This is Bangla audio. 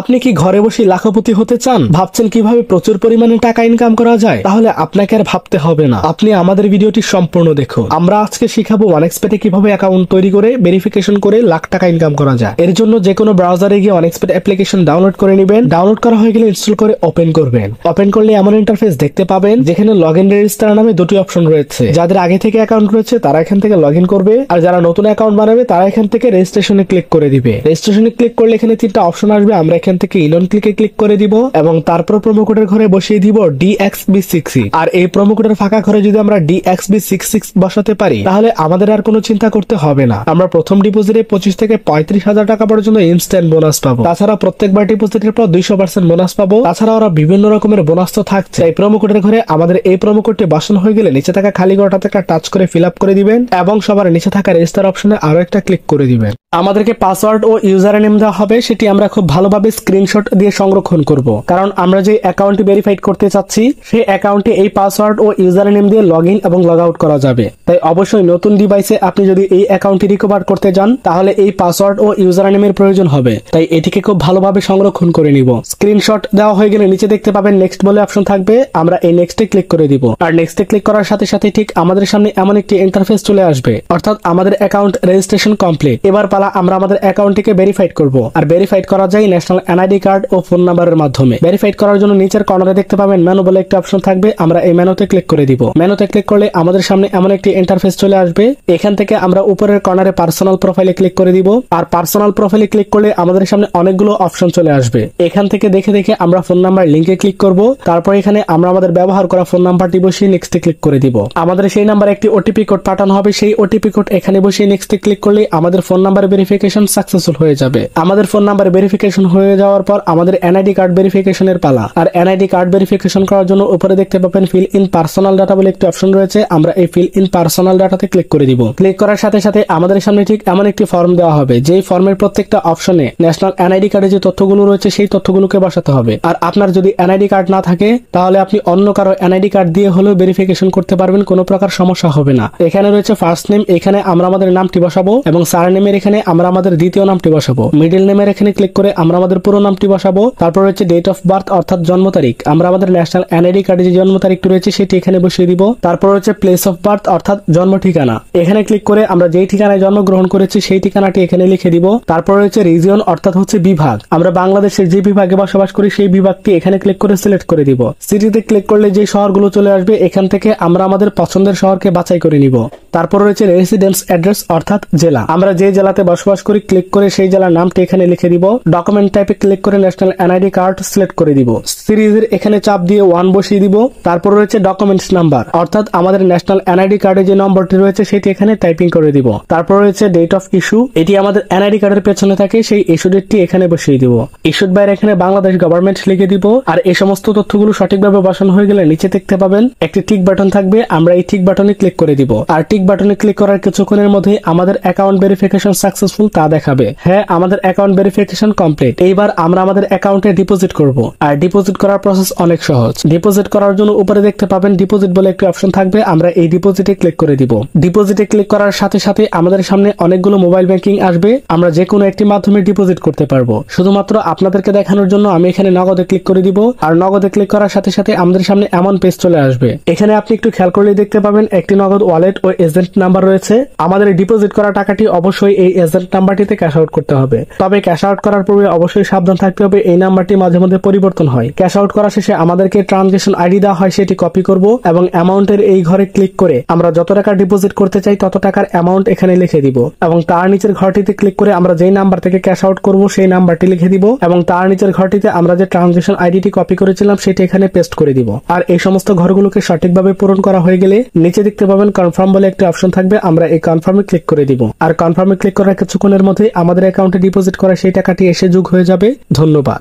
আপনি কি ঘরে বসে লাখপতি হতে চান? ভাবছেন কীভাবে প্রচুর পরিমাণে টাকা ইনকাম করা যায়? তাহলে আপনাকে আর ভাবতে হবে না। আপনি আমাদের ভিডিওটি সম্পূর্ণ দেখুন। আমরা আজকে শিখাবো ওয়ানএক্সপেটে কীভাবে অ্যাকাউন্ট তৈরি করে ভেরিফিকেশন করে লাখ টাকা ইনকাম করা যায়। এর জন্য যে কোনো ব্রাউজারে গিয়ে ওয়ানএক্সপেট অ্যাপ্লিকেশন ডাউনলোড করে নেবেন। ডাউনলোড করা হয়ে গেলে ইনস্টল করে ওপেন করবেন। ওপেন করলে এমন ইন্টারফেস দেখতে পাবেন, যেখানে লগ ইন রেজিস্টার নামে দুটি অপশন রয়েছে। যাদের আগে থেকে অ্যাকাউন্ট রয়েছে, তারা এখান থেকে লগ ইন করবে। আর যারা নতুন অ্যাকাউন্ট বানাবে, তারা এখান থেকে রেজিস্ট্রেশনে ক্লিক করে দিবে। রেজিস্ট্রেশনে ক্লিক করলে এখানে তিনটা অপশন আসবে। আমরা এখান থেকে ইলন ক্লিকে ক্লিক করে দিব এবং তারপর প্রোমো কোডের ঘরে বসিয়ে দিব ডিএক্সবি সিক্স আর এই প্রোমো কোডের ফাঁকা ঘরে যদি আমরা ডিএক্সবি সিক্স সিক্স বসাতে পারি, তাহলে আমাদের আর কোনো চিন্তা করতে হবে না। আমরা প্রথম ডিপোজিটে পঁচিশ থেকে পঁয়ত্রিশ হাজার টাকা পর্যন্ত ইনস্ট্যান্ট বোনাস পাবো। তাছাড়া প্রত্যেকবার ডিপোজিটের পর দুইশো পার্সেন্ট বোনাস পাবো। তাছাড়া ওরা বিভিন্ন রকমের বোনাস তো থাকছে। এই প্রোমো কোডের ঘরে আমাদের এই প্রোমো কোডটি বসানো হয়ে গেলে নিচে থাকা খালি ঘরটাতে থেকে টাচ করে ফিল আপ করে দিবেন এবং সবার নিচে থাকা রেজিস্টার অপশনে আরও একটা ক্লিক করে দিবেন। আমাদেরকে পাসওয়ার্ড ও ইউজার নেম দেওয়া হবে, সেটি আমরা খুব ভালোভাবে স্ক্রিনশট দিয়ে সংরক্ষণ করব। কারণ আমরা যে অ্যাকাউন্টটি ভেরিফাইড করতে চাচ্ছি, সেই অ্যাকাউন্টে এই পাসওয়ার্ড ও ইউজার নেম দিয়ে লগ এবং লগ আউট করা যাবে। তাই অবশ্যই নতুন ডিভাইসে আপনি যদি এই অ্যাকাউন্টটি রিকভার করতে যান, তাহলে এই পাসওয়ার্ড ও ইউজার নেমের প্রয়োজন হবে। তাই এটিকে খুব ভালোভাবে সংরক্ষণ করে নিব। স্ক্রিনশট দেওয়া হয়ে গেলে নিচে দেখতে পাবেন নেক্সট বলে অপশন থাকবে। আমরা এই নেক্সটে ক্লিক করে দিব। আর নেক্সটে ক্লিক করার সাথে সাথে ঠিক আমাদের সামনে এমন একটি ইন্টারফেস চলে আসবে। অর্থাৎ আমাদের অ্যাকাউন্ট রেজিস্ট্রেশন কমপ্লিট এবার পালা আমরা আমাদের অ্যাকাউন্টটিকে ভেরিফাইড করব। আর ভেরিফাইড করা যায় ন্যাশনাল এনআইডি কার্ড ও ফোন নাম্বারের মাধ্যমে। ভেরিফাইড করার জন্য নিচের কর্নারে দেখতে পাবেন মেনু বলে একটা অপশন থাকবে। আমরা এই মেনুতে ক্লিক করে দিব। মেনুতে ক্লিক করলে আমাদের সামনে এমন একটি ইন্টারফেস চলে আসবে। এখান থেকে আমরা উপরের কর্নারে পার্সোনাল প্রোফাইলে ক্লিক করে দিব। আর পার্সোনাল প্রোফাইলে ক্লিক করলে আমাদের সামনে অনেকগুলো অপশন চলে আসবে। এখান থেকে দেখে দেখে আমরা ফোন নাম্বার লিঙ্কে ক্লিক করব। তারপর এখানে আমরা আমাদের ব্যবহার করা ফোন নাম্বারটি বসিয়ে নেক্সটে ক্লিক করে দিব। আমাদের সেই নাম্বারে একটি ওটিপি কোড পাঠানো হবে। সেই ওটিপি কোড এখানে বসিয়ে নেক্সটে ক্লিক করলে আমাদের ফোন নাম্বার ভেরিফিকেশন সাকসেসফুল হয়ে যাবে। আমাদের ফোন নাম্বার ভেরিফিকেশন হয়ে যাওয়ার পর আমাদের এনআইডি কার্ড ভেরিফিকেশনের পালা। আর এনআইডি কার্ড ভেরিফিকেশন করার জন্য উপরে দেখতে পাবেন ফিল ইন পার্সোনাল ডাটা বলে একটি অপশন রয়েছে। আমরা এই ফিল ইন পার্সোনাল ডাটাতে ক্লিক করে দিব। ক্লিক করার সাথে সাথে আমাদের সামনে ঠিক এমন একটি ফর্ম দেওয়া হবে, যেই ফর্মের প্রত্যেকটা অপশনে ন্যাশনাল এনআইডি কার্ডে যে তথ্যগুলো রয়েছে, সেই তথ্যগুলোকে বসাতে হবে। আর আপনার যদি এনআইডি কার্ড না থাকে, তাহলে আপনি অন্য কারও এনআইডি কার্ড দিয়ে হলেও ভেরিফিকেশন করতে পারবেন, কোনো প্রকার সমস্যা হবে না। এখানে রয়েছে ফার্স্ট নেম এখানে আমরা আমাদের নামটি বসাবো এবং সার নেমের এখানে আমরা আমাদের দ্বিতীয় নামটি বসাবো। মিডিল নেমের এখানে ক্লিক করে আমরা আমাদের পুরো নামটি বসাবো। তারপর রয়েছে ডেট অফ বার্থ অর্থাৎ জন্ম তারিখ। আমরা আমাদের ন্যাশনাল এনআইডি কার্ডে যে জন্ম তারিখটি রয়েছে সেটি এখানে বসিয়ে দিব। তারপর রয়েছে প্লেস অফ বার্থ অর্থাৎ জন্ম ঠিকানা। এখানে ক্লিক করে আমরা যেই ঠিকানায় জন্মগ্রহণ করেছি সেই ঠিকানাটি এখানে লিখে দিব। তারপর রয়েছে রিজিয়ন অর্থাৎ হচ্ছে বিভাগ। আমরা বাংলাদেশের যে বিভাগে বসবাস করি সেই বিভাগটি এখানে ক্লিক করে সিলেক্ট করে দিব। সিটিতে ক্লিক করলে যে শহরগুলো চলে আসবে এখান থেকে আমরা আমাদের পছন্দের শহরকে বাছাই করে নিব। তারপর রয়েছে রেসিডেন্স অ্যাড্রেস অর্থাৎ জেলা। আমরা যে জেলাতে বসবাস করি ক্লিক করে সেই জেলার নামটি এখানে লিখে দিব। ডকুমেন্ট টাইপে ক্লিক করে ন্যাশনাল এনআইডি কার্ড সিলেক্ট করে দিব। সিরিজের এখানে চাপ দিয়ে ওয়ান বসিয়ে দিব। তারপর রয়েছে ডকুমেন্টস নাম্বার অর্থাৎ আমাদের ন্যাশনাল এনআইডি কার্ডে যে নম্বরটি রয়েছে, সেটি এখানে টাইপিং করে দিব। তারপর রয়েছে ডেট অফ ইস্যু এটি আমাদের এনআইডি কার্ডের পেছনে থাকে, সেই ইস্যু ডেটটি এখানে বসিয়ে দিব। ইস্যুড বাইরে এখানে বাংলাদেশ গভর্নমেন্ট লিখে দিব। আর এই সমস্ত তথ্যগুলো সঠিকভাবে বসানো হয়ে গেলে নিচে দেখতে পাবেন, একটি টিক বাটন থাকবে, আমরা এই টিক বাটনে ক্লিক করে দিব। আর টিক বাটনে ক্লিক করার কিছুক্ষণের মধ্যে আমাদের অ্যাকাউন্ট ভেরিফিকেশন সাকসেসফুল তা দেখাবে। হ্যাঁ আমাদের অ্যাকাউন্ট ভেরিফিকেশন কমপ্লিট এইবার আমরা আমাদের অ্যাকাউন্টে ডিপোজিট করব। আর ডিপোজিট করার প্রসেস অনেক সহজ। ডিপোজিট করার জন্য উপরে দেখতে পাবেন ডিপোজিট বলে একটি অপশন থাকবে। আমরা এই ডিপোজিটে ক্লিক করে দিব। ডিপোজিটে ক্লিক করার সাথে সাথে আমাদের সামনে অনেকগুলো মোবাইল ব্যাংকিং আসবে। আমরা যে কোনো একটি মাধ্যমে ডিপোজিট করতে পারব। শুধুমাত্র আপনাদেরকে দেখানোর জন্য আমি এখানে নগদে ক্লিক করে দিব। আর নগদে ক্লিক করার সাথে সাথে আমাদের সামনে এমন পেজ চলে আসবে। এখানে আপনি একটু খেয়াল করলে দেখতে পাবেন একটি নগদ ওয়ালেট ও এজেন্ট নাম্বার রয়েছে। আমাদের ডিপোজিট করা টাকাটি অবশ্যই এই এজেন্ট নাম্বারটিতে ক্যাশ আউট করতে হবে। তবে ক্যাশ আউট করার পূর্বে অবশ্যই সাবধান থাকতে হবে, এই নাম্বারটি মাঝে মধ্যে পরিবর্তন হয়। ক্যাশ আউট করা শেষে আমাদেরকে ট্রানজেকশন আইডি দেওয়া হয়, সেটি কপি করব এবং অ্যামাউন্টের এই ঘরে ক্লিক করে আমরা যত টাকা ডিপোজিট করতে চাই, তত টাকার অ্যামাউন্ট এখানে লিখে দিব এবং তার নিচের ঘরটিতে ক্লিক করে আমরা যেই নাম্বার থেকে ক্যাশ আউট করব, সেই নাম্বারটি লিখে দিব এবং তার নিচের ঘরটিতে আমরা যে ট্রানজেকশন আইডিটি কপি করেছিলাম, সেটি এখানে পেস্ট করে দিব। আর এই সমস্ত ঘরগুলোকে সঠিকভাবে পূরণ করা হয়ে গেলে নিচে দেখতে পাবেন কনফার্ম বলে একটি অপশন থাকবে, আমরা এই কনফার্মে ক্লিক করে দিব। আর কনফার্মে ক্লিক করার কিছুক্ষণের মধ্যে আমাদের অ্যাকাউন্টে ডিপোজিট করা সেই টাকাটি এসে যোগ হয়ে যাবে। ধন্যবাদ।